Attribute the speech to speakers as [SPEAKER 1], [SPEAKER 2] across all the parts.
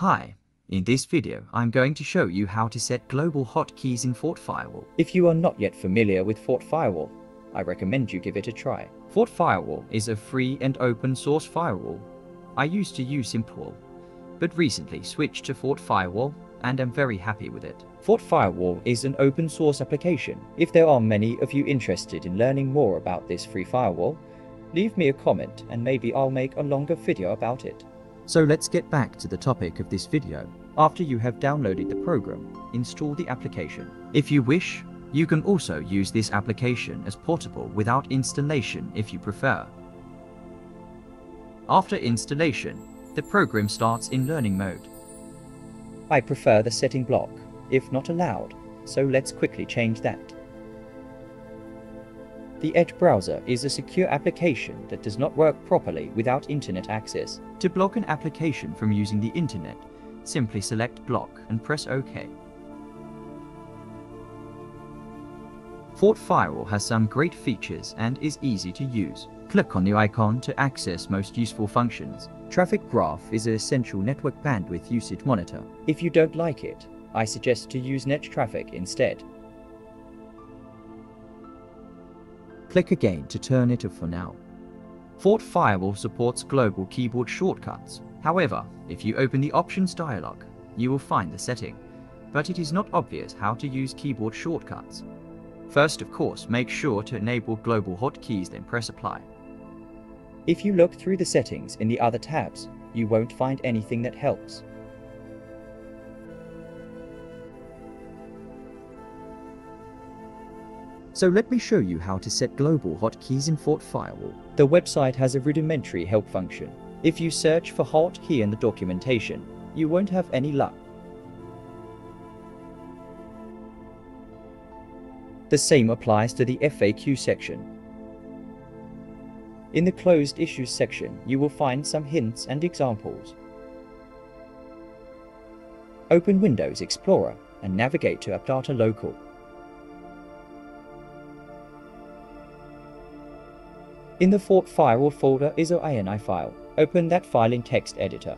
[SPEAKER 1] Hi, in this video I'm going to show you how to set global hotkeys in Fort Firewall.
[SPEAKER 2] If you are not yet familiar with Fort Firewall, I recommend you give it a try.
[SPEAKER 1] Fort Firewall is a free and open source firewall. I used to use Simple, but recently switched to Fort Firewall and am very happy with it.
[SPEAKER 2] Fort Firewall is an open source application. If there are many of you interested in learning more about this free firewall, leave me a comment and maybe I'll make a longer video about it.
[SPEAKER 1] So let's get back to the topic of this video. After you have downloaded the program, install the application. If you wish, you can also use this application as portable without installation if you prefer. After installation, the program starts in learning mode.
[SPEAKER 2] I prefer the setting block, if not allowed, so let's quickly change that. The Edge browser is a secure application that does not work properly without internet access.
[SPEAKER 1] To block an application from using the internet, simply select Block and press OK. Fort Firewall has some great features and is easy to use. Click on the icon to access most useful functions. Traffic Graph is a essential network bandwidth usage monitor.
[SPEAKER 2] If you don't like it, I suggest to use Net Traffic instead.
[SPEAKER 1] Click again to turn it off for now. Fort Firewall supports global keyboard shortcuts. However, if you open the Options dialog, you will find the setting, but it is not obvious how to use keyboard shortcuts. First, of course, make sure to enable global hotkeys, then press Apply.
[SPEAKER 2] If you look through the settings in the other tabs, you won't find anything that helps.
[SPEAKER 1] So let me show you how to set global hotkeys in Fort Firewall.
[SPEAKER 2] The website has a rudimentary help function. If you search for hotkey in the documentation, you won't have any luck. The same applies to the FAQ section. In the closed issues section, you will find some hints and examples. Open Windows Explorer and navigate to AppData Local. In the Fort Firewall folder is our INI file. Open that file in text editor.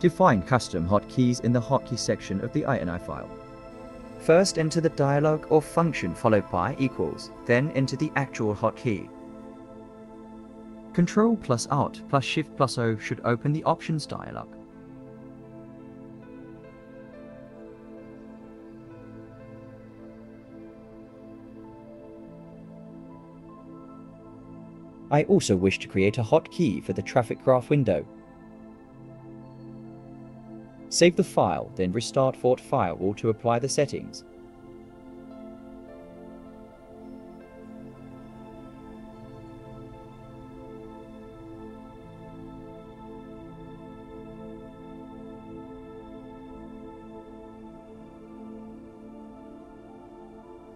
[SPEAKER 1] Define custom hotkeys in the hotkey section of the INI file. First enter the dialog or function followed by equals, then enter the actual hotkey. Control plus Alt plus Shift plus O should open the options dialog.
[SPEAKER 2] I also wish to create a hotkey for the traffic graph window. Save the file, then restart Fort Firewall to apply the settings.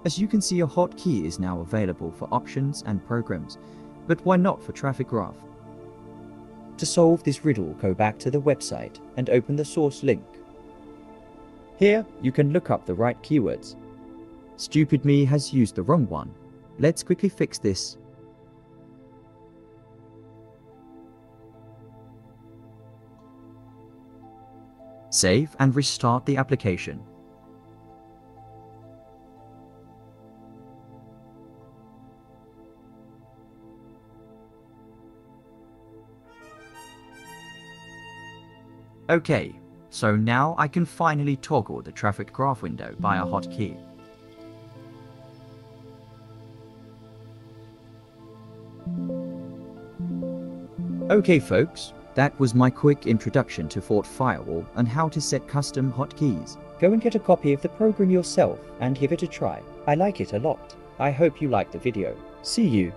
[SPEAKER 1] As you can see a hotkey is now available for options and programs, but why not for Traffic Graph?
[SPEAKER 2] To solve this riddle, go back to the website and open the source link. Here, you can look up the right keywords.
[SPEAKER 1] Stupid me has used the wrong one. Let's quickly fix this. Save and restart the application. Okay, so now I can finally toggle the traffic graph window by a hotkey. Okay folks, that was my quick introduction to Fort Firewall and how to set custom hotkeys.
[SPEAKER 2] Go and get a copy of the program yourself and give it a try. I like it a lot. I hope you liked the video. See you